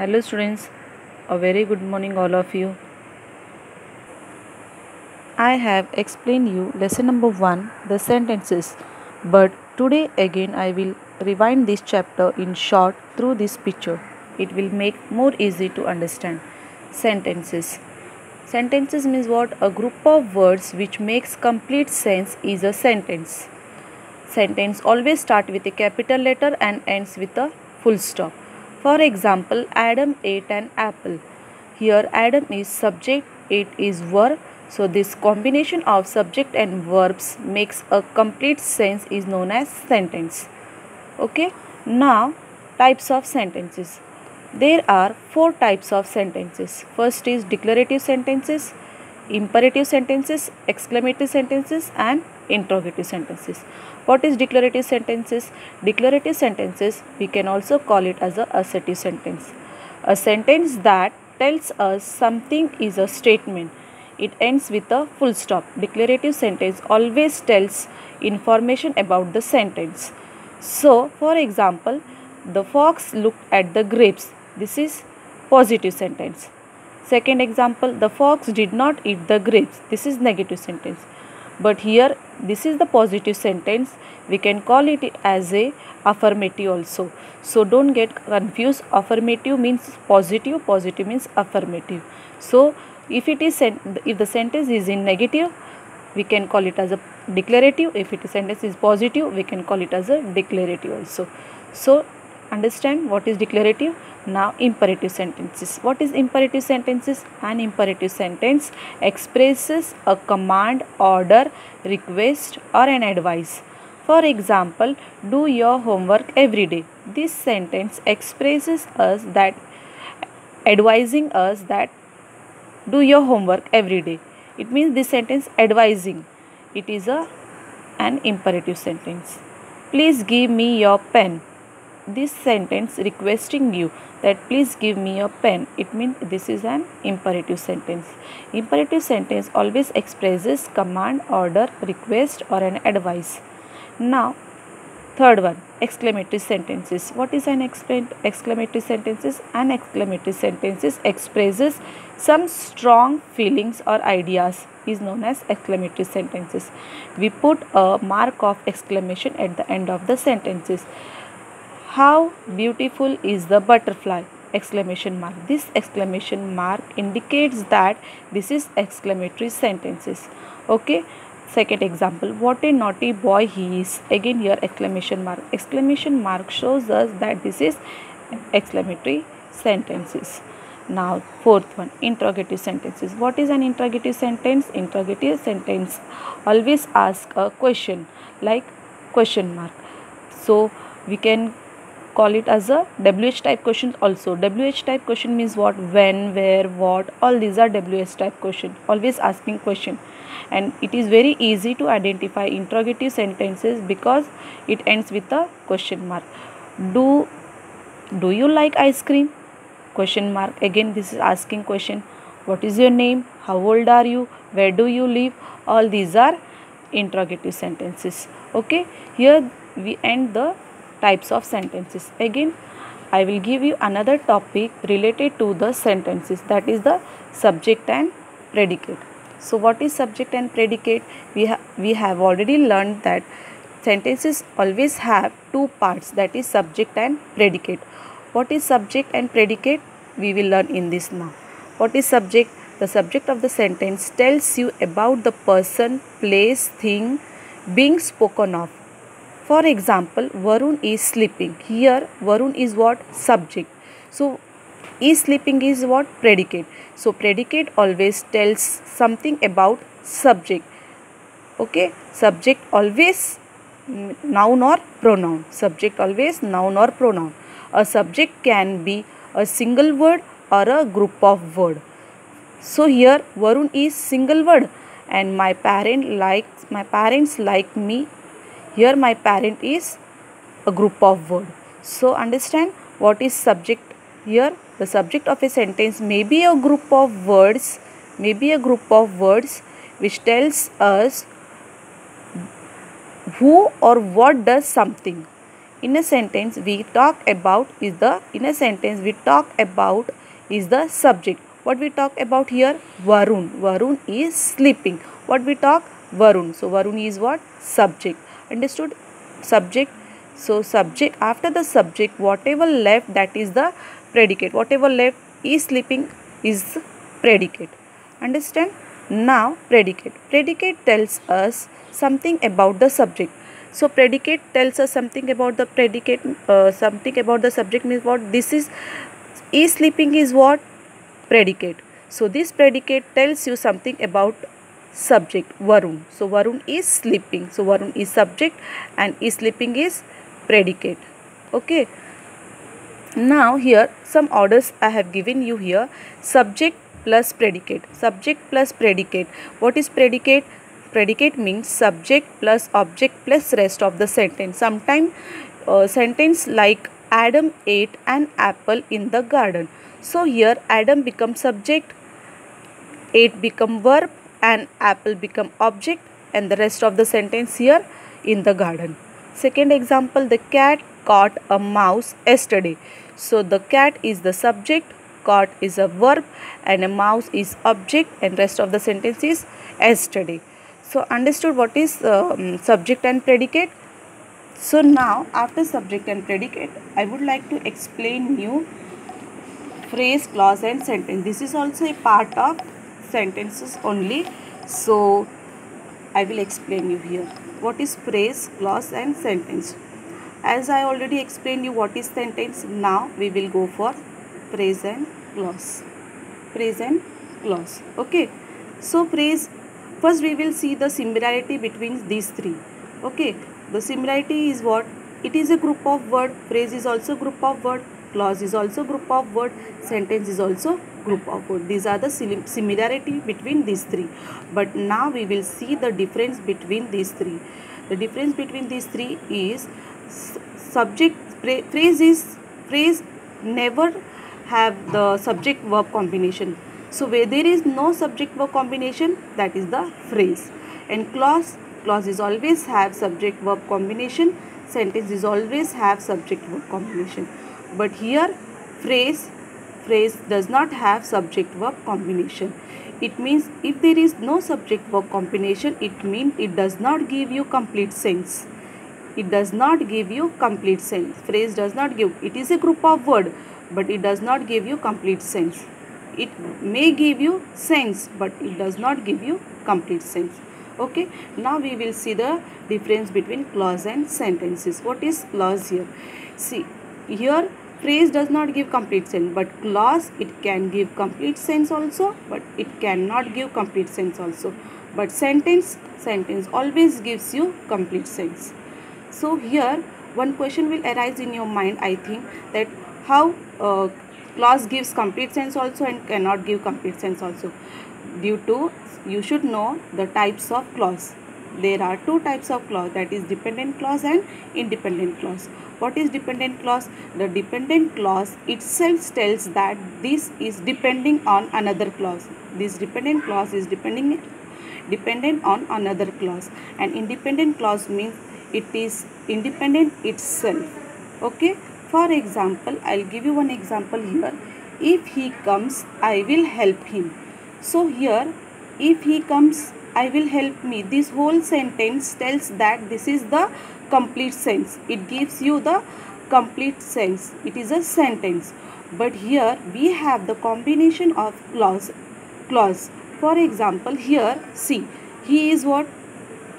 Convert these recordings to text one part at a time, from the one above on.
Hello students, a very good morning all of you. I have explained you lesson number 1 the sentences but today again I will rewind this chapter in short through this picture. It will make more easy to understand. Sentences Sentences means what? A group of words which makes complete sense is a sentence. Sentence always start with a capital letter and ends with a full stop. For example, Adam ate an apple. Here Adam is subject, it is verb. So this combination of subject and verbs makes a complete sense is known as sentence. Okay. Now types of sentences. There are four types of sentences. First is declarative sentences, imperative sentences, exclamative sentences and interrogative sentences. What is declarative sentences? Declarative sentences we can also call it as a assertive sentence. A sentence that tells us something is a statement. It ends with a full stop. Declarative sentence always tells information about the sentence. So, for example, the fox looked at the grapes this is positive sentence. Second example, the fox did not eat the grapes. This is negative sentence. But here this is the positive sentence. We can call it as a affirmative also. So don't get confused. Affirmative means positive, positive means affirmative. So if it is if the sentence is in negative, we can call it as a declarative. If it is sentence is positive, we can call it as a declarative also. So understand what is declarative now imperative sentences. What is imperative sentences? An imperative sentence expresses a command order request or an advice. For example do your homework every day. This sentence expresses us that advising us that do your homework every day. It means this sentence advising. It is a an imperative sentence. Please give me your pen this sentence requesting you that please give me a pen. It means this is an imperative sentence. Imperative sentence always expresses command order request or an advice. Now third one exclamatory sentences. What is an exclamatory sentences? An exclamatory sentences expresses some strong feelings or ideas. Is known as exclamatory sentences. We put a mark of exclamation at the end of the sentences how beautiful is the butterfly! Exclamation mark. This exclamation mark indicates that this is exclamatory sentences. Okay. Second example, what a naughty boy he is. Again here exclamation mark. Exclamation mark shows us that this is exclamatory sentences. Now fourth one, interrogative sentences. What is an interrogative sentence? Interrogative sentence always ask a question like question mark. So we can call it as a WH type question also. WH type question means what? When, where, what. All these are WH type question. Always asking question. And it is very easy to identify interrogative sentences because it ends with a question mark. Do, do you like ice cream? Question mark. Again this is asking question. What is your name? How old are you? Where do you live? All these are interrogative sentences. Okay. Here we end the types of sentences again I will give you another topic related to the sentences that is the subject and predicate. So what is subject and predicate? We, ha we have already learned that sentences always have two parts that is subject and predicate. What is subject and predicate? We will learn in this now. What is subject? The subject of the sentence tells you about the person, place, thing being spoken of for example, Varun is sleeping. Here, Varun is what? Subject. So, is sleeping is what? Predicate. So, predicate always tells something about subject. Okay. Subject always noun or pronoun. Subject always noun or pronoun. A subject can be a single word or a group of word. So here Varun is single word and my parent likes my parents like me here my parent is a group of word. So understand what is subject. Here the subject of a sentence may be a group of words may be a group of words which tells us who or what does something. In a sentence we talk about is the in a sentence we talk about is the subject. What we talk about here? Varun. Varun is sleeping. What we talk? Varun. So varun is what? Subject understood subject. So subject after the subject whatever left that is the predicate. Whatever left is sleeping is predicate. Understand? Now predicate. Predicate tells us something about the subject. So predicate tells us something about the predicate uh, something about the subject means what? This is is sleeping is what? Predicate. So this predicate tells you something about subject varun. So varun is sleeping. So varun is subject and is sleeping is predicate. Okay. Now here some orders i have given you here. Subject plus predicate. Subject plus predicate. What is predicate? Predicate means subject plus object plus rest of the sentence. Sometimes uh, sentence like adam ate an apple in the garden. So here adam becomes subject ate become verb and apple become object and the rest of the sentence here in the garden. Second example the cat caught a mouse yesterday. So the cat is the subject caught is a verb and a mouse is object and rest of the sentence is yesterday. So understood what is um, subject and predicate? So now after subject and predicate i would like to explain you phrase clause and sentence. This is also a part of sentences only. So i will explain you here. What is phrase clause and sentence? As i already explained you what is sentence now we will go for phrase and clause. Phrase and clause. Okay. So phrase First we will see the similarity between these three. Okay, the similarity is what? It is a group of word, phrase is also group of word, clause is also group of word, sentence is also group of word. These are the similarity between these three. But now we will see the difference between these three. The difference between these three is subject phrase is phrase never have the subject verb combination so where there is no subject verb combination that is the phrase and clause clauses always have subject verb combination sentence is always have subject verb combination but here phrase phrase does not have subject verb combination. It means if there is no subject verb combination it means it does not give you complete sense. It does not give you complete sense. Phrase does not give it is a group of word but it does not give you complete sense. It may give you sense but it does not give you complete sense. Okay now we will see the difference between clause and sentences. What is clause here? See here phrase does not give complete sense but clause it can give complete sense also but it cannot give complete sense also. But sentence sentence always gives you complete sense. So here one question will arise in your mind i think that how uh, clause gives complete sense also and cannot give complete sense also. Due to you should know the types of clause there are two types of clause that is dependent clause and independent clause. What is dependent clause? The dependent clause itself tells that this is depending on another clause. This dependent clause is depending dependent on another clause. And independent clause means it is independent itself. Okay? For example, I'll give you one example here. If he comes, I will help him. So here, if he comes, I will help me. This whole sentence tells that this is the complete sense. It gives you the complete sense. It is a sentence. But here we have the combination of clause. Clause. For example, here see, he is what?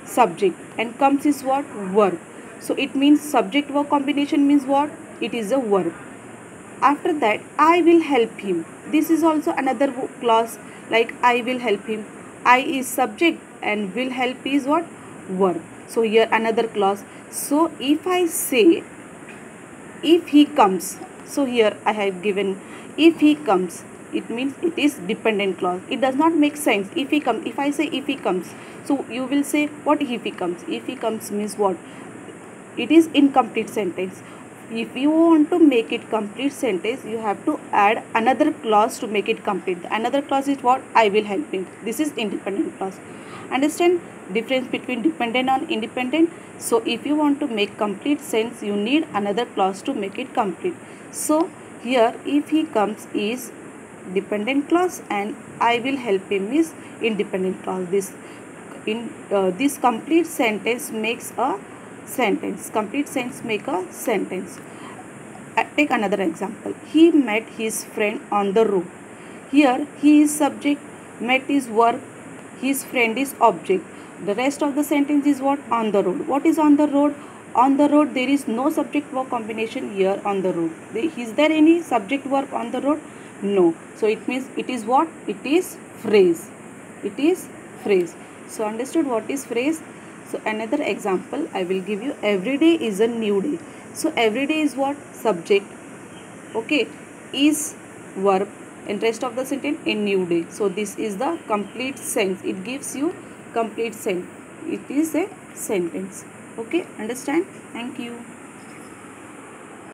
Subject and comes is what? Verb. So it means subject verb combination means what? it is a verb after that i will help him this is also another clause like i will help him i is subject and will help is what? Verb. So here another clause. So if i say if he comes so here i have given if he comes it means it is dependent clause. It does not make sense. If he comes if i say if he comes so you will say what if he comes? If he comes means what? It is incomplete sentence if you want to make it complete sentence you have to add another clause to make it complete. Another clause is what? I will help him this is independent clause. Understand? Difference between dependent and independent. So if you want to make complete sense you need another clause to make it complete. So here if he comes is dependent clause and i will help him is independent clause. This in uh, this complete sentence makes a sentence complete sentence make a sentence. Take another example. He met his friend on the road. Here he is subject met is verb his friend is object. The rest of the sentence is what? On the road. What is on the road? On the road there is no subject verb combination here on the road. Is there any subject verb on the road? No. So it means it is what? It is phrase. It is phrase. So understood what is phrase so another example i will give you every day is a new day. So every day is what? Subject. Okay. Is verb. And rest of the sentence a new day. So this is the complete sense. It gives you complete sense. It is a sentence. Okay. Understand? Thank you